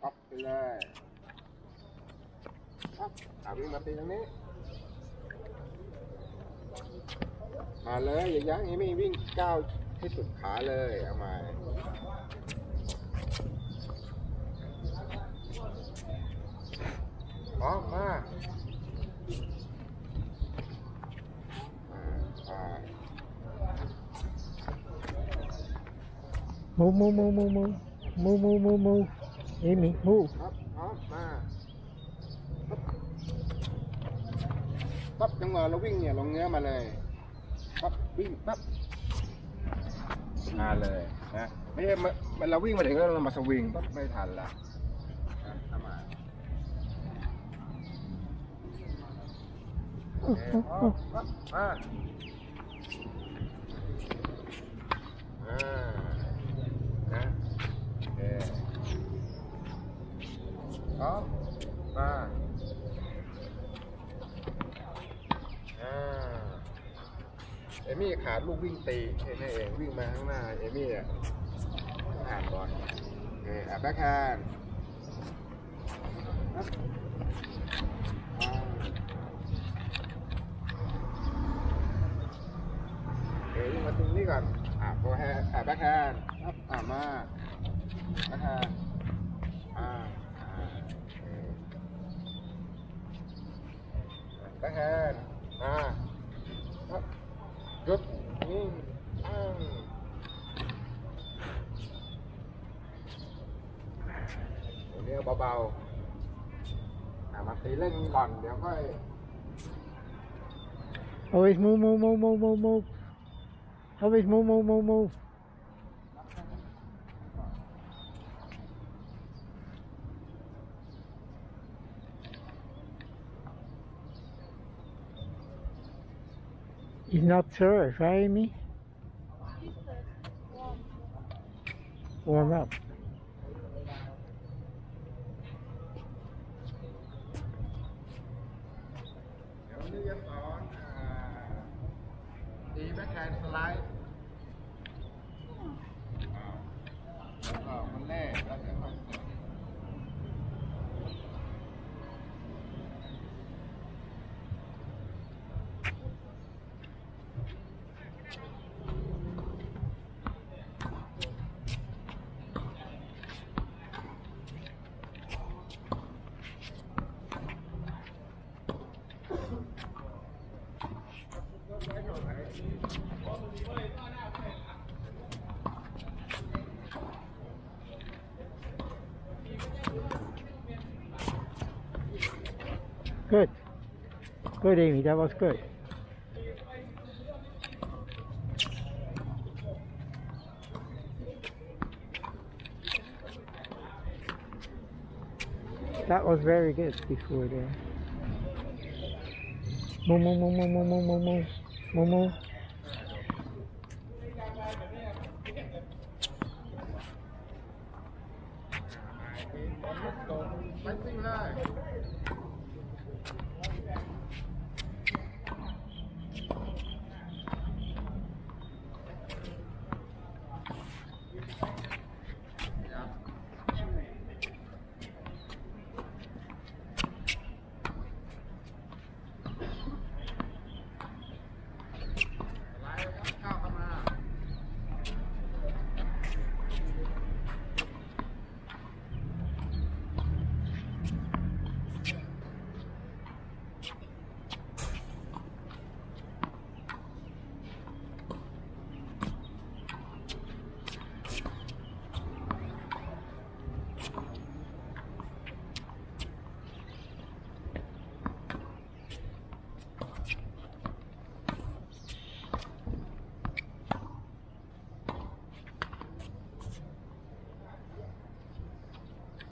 ก๊อปไปเลยครับอ่าวิ่งมาตีตรงนี้ มาเลยอย่ายั้งเอมี่วิ่งก้าวให้สุดขาเลยเอามาพร้อมมาอ่าไป Move, move, move, move, move. Move, move, move, move. Amy, move. ครับพร้อมมาปั๊บจังหวะเราวิ่งเนี่ยลงเนื้อมาเลยปั๊บวิ่งปั๊บมาเลยนะไม่ใช่มามันเราวิ่งมาถึงแล้วเรามาสวิงปั๊บไม่ทันละอะเอามาโอเคพร้อมปั๊บมาอ่านะโอเค พร้อมมาอ่าเอมี่ขาดลูกวิ่งตีแค่นั้นเองวิ่งมาข้างหน้าเอมี่อะอ่านก่อนโอเอะแบ็คแฮนด์ครับอ่าโอเควิ่งมาตรงนี้ก่อน อะโฟแฮนด์อะแบ็คแฮนด์อะมาแบ็คแฮนด์อ่า các hen à. Thấp gấp nhìn ăn nêu bao bao. À mà tí lên còn đéo coi. Always move, move, move, move, move, move. Always move, move, move, move. It's not served, right, Amy? Warm up. เ Good. Good, Amy. That was good. That was very good before there. Moo moo moo moo moo moo moo moo moo.